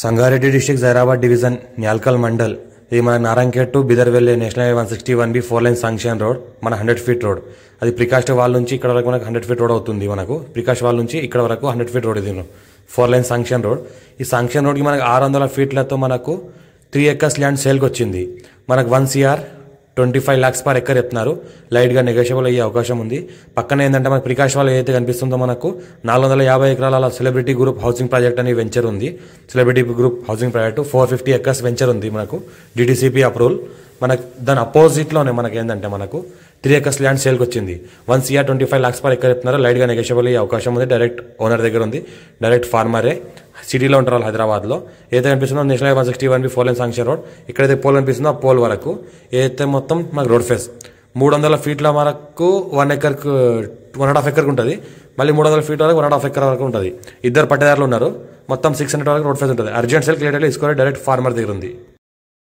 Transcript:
Sangareddy district Zaheerabad division Nyalkal mandal ఇది మన Narayankhed to Bidar వెళ్ళే national highway one sixty one B four lane sanction road మన hundred feet road. అది precast wall నుంచి ఇక్కడ వరకు మనకు హండ్రెడ్ ఫీట్ రోడ్ అవుతుంది మనకు. ప్రికాస్ట్ వాల్ నుంచి ఇక్కడ వరకు హండ్రెడ్ ఫీట్ రోడ్ ఇది ఫోర్ లైన్ సాంక్షన్ రోడ్. ఈ సాంక్షన్ రోడ్కి మనకు ఆరు వందల ఫీట్లతో మనకు త్రీ ఎక్కర్స్ ల్యాండ్ సేల్కి వచ్చింది. మనకు one CR twenty five lakhs per acre చెప్తున్నారు. లైట్గా నెగోషియబుల్ అయ్యే అవకాశం ఉంది. పక్కన ఏంటంటే మనకు ప్రికాష్ వాళ్ళు ఏదైతే కనిపిస్తుందో మనకు నాలుగు వందల యాభై ఎకరాల సెలబ్రిటీ గ్రూప్ హౌసింగ్ ప్రాజెక్ట్ అనే వెంచర్ ఉంది. Celebrity group housing project four fifty acres venture ఉంది మనకు. డిటిసిపి అప్రూవల్ మనకు దాని అపోజిట్లోనే మనకి ఏంటంటే మనకు త్రీ ఎకర్స్ ల్యాండ్ సేల్కి వచ్చింది. One CR twenty five lakhs per acre చెప్తున్నారు. లైట్గా నెగోషియబుల్ అయ్యే అవకాశం ఉంది. డైరెక్ట్ ఓనర్ దగ్గర ఉంది. డైరెక్ట్ ఫార్మరే సిటీలో ఉంటారు వాళ్ళు హైదరాబాద్లో. ఏదైతే కనిపిస్తుందో national one sixty one B four lane sanction road. ఎక్కడైతే పోల్ కనిపిస్తుందో ఆ పోల్ వరకు. ఏదైతే మొత్తం మాకు రోడ్ ఫేస్. మూడు వందల ఫీట్ల వరకు వన్ ఎకర్కు వన్ అండ్ హాఫ్ ఎకర్కి ఉంటుంది. మళ్ళీ మూడు వందల ఫీట్ వరకు వన్ అండ్ హాఫ్ ఎకర్ వరకు ఉంటుంది. ఇద్దరు పట్టేదారులు ఉన్నారు. మొత్తం సిక్స్ హండ్రెడ్ వరకు రోడ్ ఫేస్ ఉంటుంది. అర్జెంట్ సెల్ క్లియర్గా తీసుకోవాలి. డైరెక్ట్ ఫార్మర్ దగ్గర ఉంది.